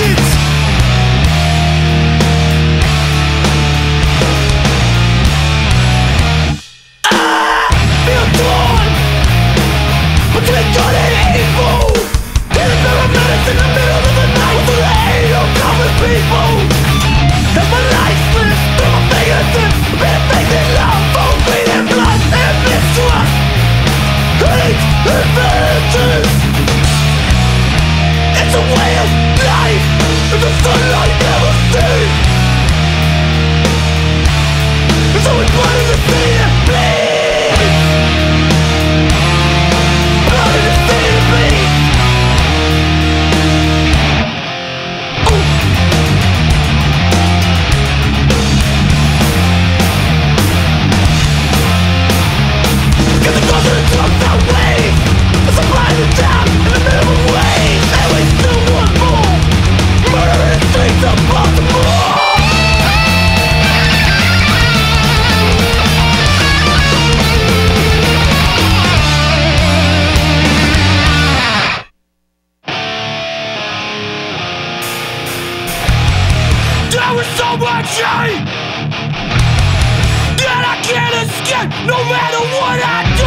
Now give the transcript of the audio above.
It's for Nothing's a life, but a prison cell No future